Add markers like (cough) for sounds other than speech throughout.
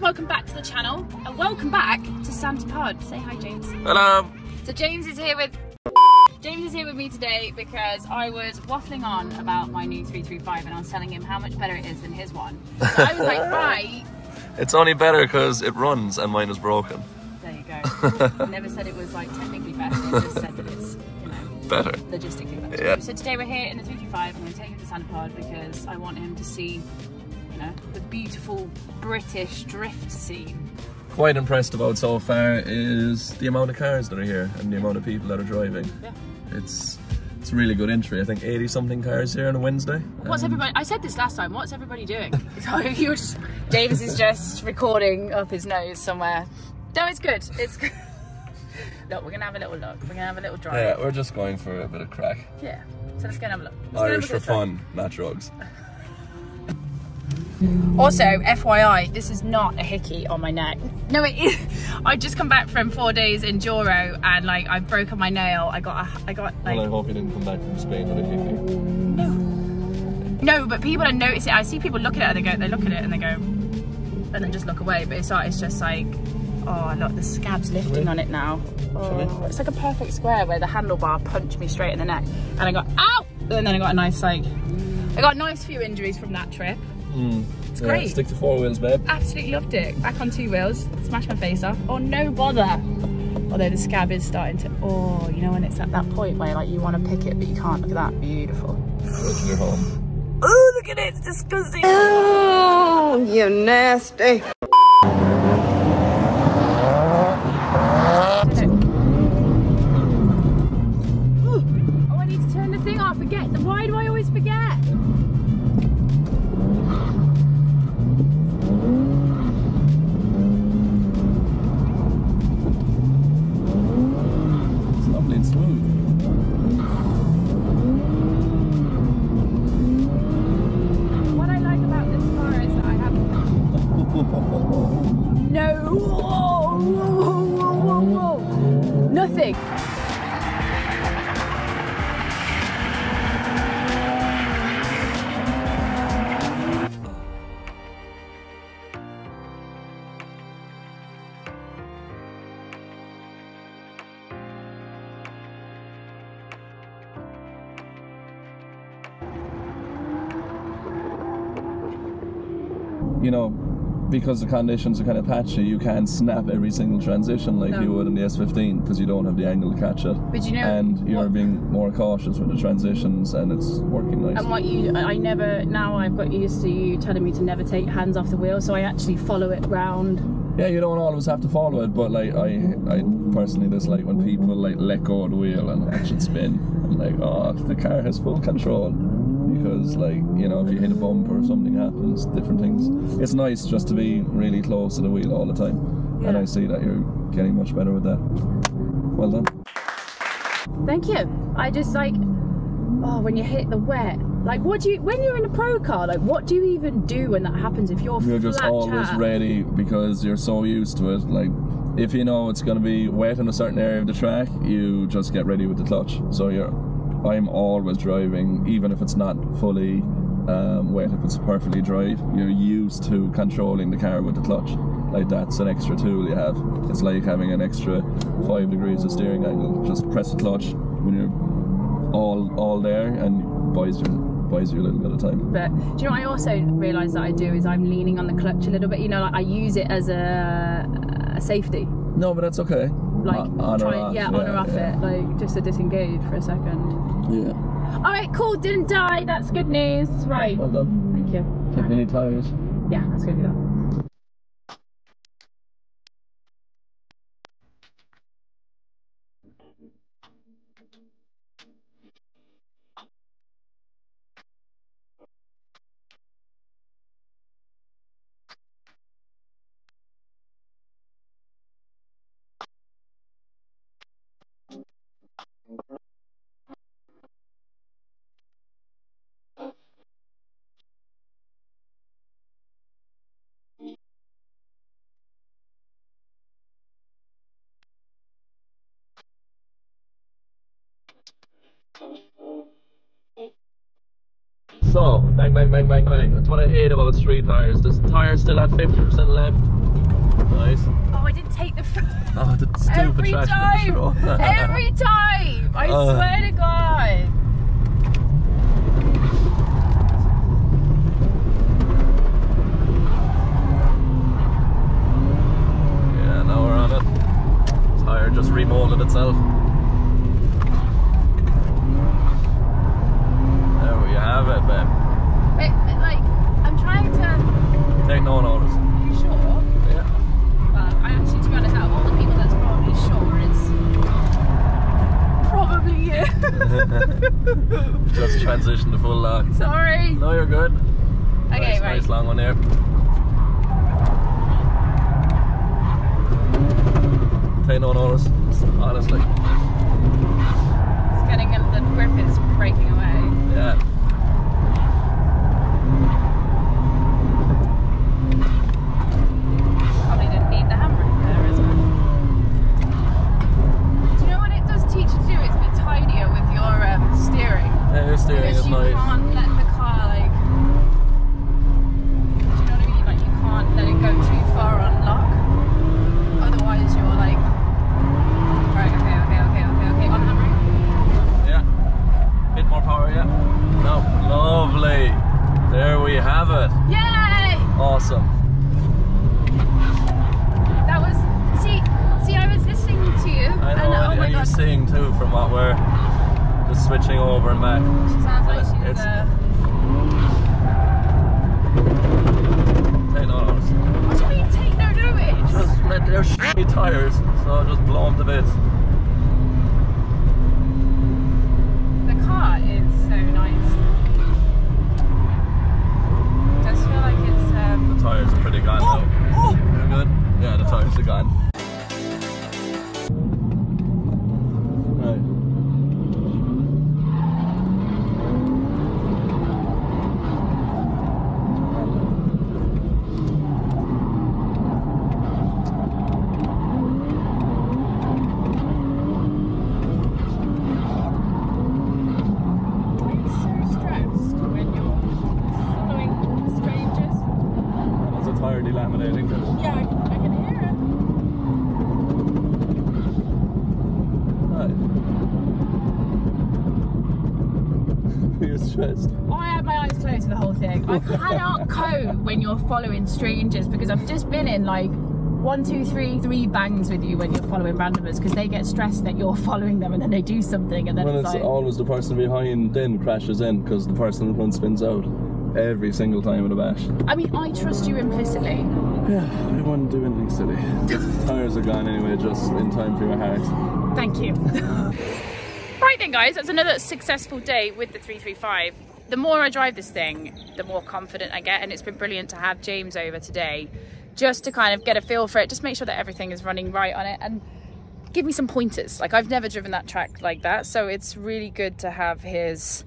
welcome back to the channel and welcome back to Santa Pod. Say hi James. Hello. So James is here with James is here with me today because I was waffling on about my new 335 and I was telling him how much better it is than his one. So I was like, (laughs) right. It's only better because it runs and mine is broken. There you go. I (laughs) never said it was like technically better, I just said that it's better. Logistically better. Yeah. So today we're here in the 335. I'm going to take him to Santa Pod because I want him to see you the beautiful British drift scene. Quite impressed about so far is the amount of cars that are here and the amount of people that are driving. Yeah. It's it's really good entry. I think 80 something cars here on a Wednesday. What's Um, everybody? I said this last time. What's everybody doing? (laughs) so you're just, James is just recording up his nose somewhere. No, it's good. It's good. (laughs) Look, we're gonna have a little look. We're gonna have a little drive. Yeah, we're just going for a bit of crack. Yeah. So let's go and have a look. Let's Irish for fun, not drugs. (laughs) Also, FYI, this is not a hickey on my neck. No, it is. (laughs) I just come back from four days in Joro and like I've broken my nail. I got a, I got like well, I hope you didn't come back from Spain with a hickey. no, no. But people notice it. I see people look at it and they go, they look at it and they go, and then just look away. But it's not. It's just like, oh look, the scab's lifting on it now. Oh, it's like a perfect square where the handlebar punched me straight in the neck, and I got ow, and then I got a nice like, I got a nice few injuries from that trip. Mm. It's great. stick to four wheels, babe. Absolutely loved it. Back on two wheels, smash my face off. Oh no bother. Although the scab is starting to, oh, you know when it's at that point where like you want to pick it but you can't. Look at that, beautiful. Go to your home. Oh, look at it, it's disgusting. Oh, you nasty. Oh, I need to turn the thing off. Forget. Why do I always forget? Whoa, whoa, whoa, whoa, whoa. Nothing. you know, because the conditions are kind of patchy, you can't snap every single transition like No. you would in the S15 because you don't have the angle to catch it. But you know and you're what- being more cautious with the transitions, and it's working nice. And what you, I never, now I've got used to you telling me to never take hands off the wheel, so I actually follow it round. yeah, you don't always have to follow it, but like I, I personally dislike when people like let go of the wheel and watch it spin. I'm like, oh, the car has full control. Because like you know, if you hit a bump or something happens, different things. It's nice just to be really close to the wheel all the time, and I see that you're getting much better with that. Well done. Thank you. I just like, oh, when you hit the wet, like what do you, when you're in a pro car, like what do you even do when that happens if you're You're just always chat? ready because you're so used to it. Like, if you know it's going to be wet in a certain area of the track, you just get ready with the clutch. So you're, I'm always driving, even if it's not fully um, wet. If it's perfectly dry, you're used to controlling the car with the clutch. Like that's an extra tool you have. It's like having an extra five degrees of steering angle. Just press the clutch when you're all all there, and buys you buys you a little bit of time. But do you know what I also realise that I do is I'm leaning on the clutch a little bit. You know, like I use it as a, a safety, No, but that's okay. Like On- try, off, yeah, on or off yeah. it, like just to disengage for a second. Yeah. All right, cool, didn't die. That's good news. Right, Well done. thank you. Take any tires. Yeah, let's go do So, bang, bang, bang, bang, bang. That's what I hate about street tires. This tire still at 50% left. Nice. Oh, I didn't take the front. Oh, the stupid Every time! (laughs) Every time! I Uh. swear to God. yeah, now we're on it. Tire just remolded itself. There we have it, babe. Wait, but, like, I'm trying to. Take no notice. Are you sure? Yeah. Well, I actually, to be honest, out of all the people that's probably sure, it's probably you. Just transition to full lock. Sorry. No, you're good. Okay, one there. No notice, honestly. It's getting the grip is breaking away. Yeah. Probably didn't need the handbrake there as well. Do you know what it does teach you to do? Is be tidier with your um, steering. Yeah, your steering Because is you nice. can't let the car like. Do you know what I mean? Like you can't let it go too far on lock. Otherwise you're like. Right. Okay. Okay. Okay. Okay. Okay. On handbrake. Yeah. Bit more power, yeah. No. Lovely. There we have it. Yay! Awesome. That was. See. See. I was listening to you. I know, and, and, oh my and you're god. seeing too from what we're just switching over and back. She sounds like she's. It's- Uh, Take no notice. what do you mean? Take no notice. Just they're shitty tires, so just blow them to bits. The car is so nice. Tire delaminating. Yeah, I, I can hear it. (laughs) You're stressed. Oh, I had my eyes closed for the whole thing. I cannot (laughs) cope when you're following strangers because I've just been in like one, two, three, three bangs with you when you're following randomers because they get stressed that you're (laughs) following them and then they do something and then When it's, it's like, always the person behind then crashes in because the person in front spins out every single time in a bash. I mean, I trust you implicitly. Yeah, I wouldn't do anything silly. Tires are gone anyway, just in time for your heart. Thank you. right then, guys, that's another successful day with the 335. The more I drive this thing, the more confident I get, and it's been brilliant to have James over today just to kind of get a feel for it, just make sure that everything is running right on it, and give me some pointers. Like, I've never driven that track like that, so it's really good to have his.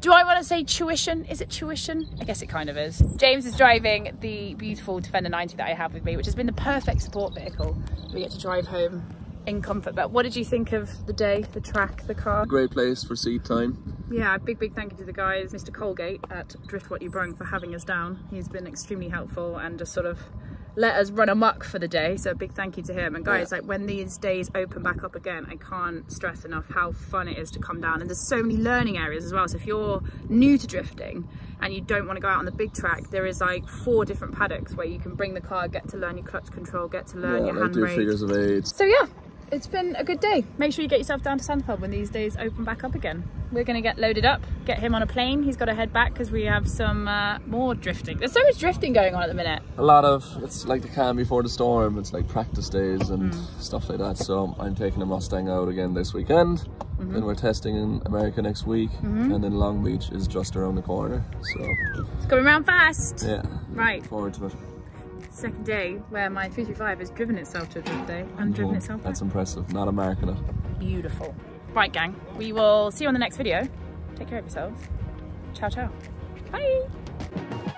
Do I want to say tuition? Is it tuition? I guess it kind of is. James is driving the beautiful Defender 90 that I have with me, which has been the perfect support vehicle. We get to drive home in comfort. But what did you think of the day, the track, the car? Great place for seat time. Yeah, big, big thank you to the guys, Mr. Colgate at Drift What You Brung for having us down. He's been extremely helpful and just sort of let us run amok for the day. So a big thank you to him. And guys, Yeah. like when these days open back up again, I can't stress enough how fun it is to come down. And there's so many learning areas as well. So if you're new to drifting and you don't want to go out on the big track, there is like four different paddocks where you can bring the car, get to learn your clutch control, get to learn Yeah, your handbrake. figures of eight. So yeah, it's been a good day. Make sure you get yourself down to Santa Pod when these days open back up again. We're gonna get loaded up, get him on a plane. He's got to head back because we have some uh, more drifting. There's so much drifting going on at the minute. A lot of it's like the calm before the storm. It's like practice days and Mm. stuff like that. So I'm taking a Mustang out again this weekend. Mm-hmm. Then we're testing in America next week, and then Long Beach is just around the corner. So It's coming around fast. yeah, Right, forward to it. second day where my 335 has driven itself to a drift day and driven Oh, itself back. That's impressive. Not American. Beautiful. Right gang, we will see you on the next video. Take care of yourselves. Ciao, ciao. Bye.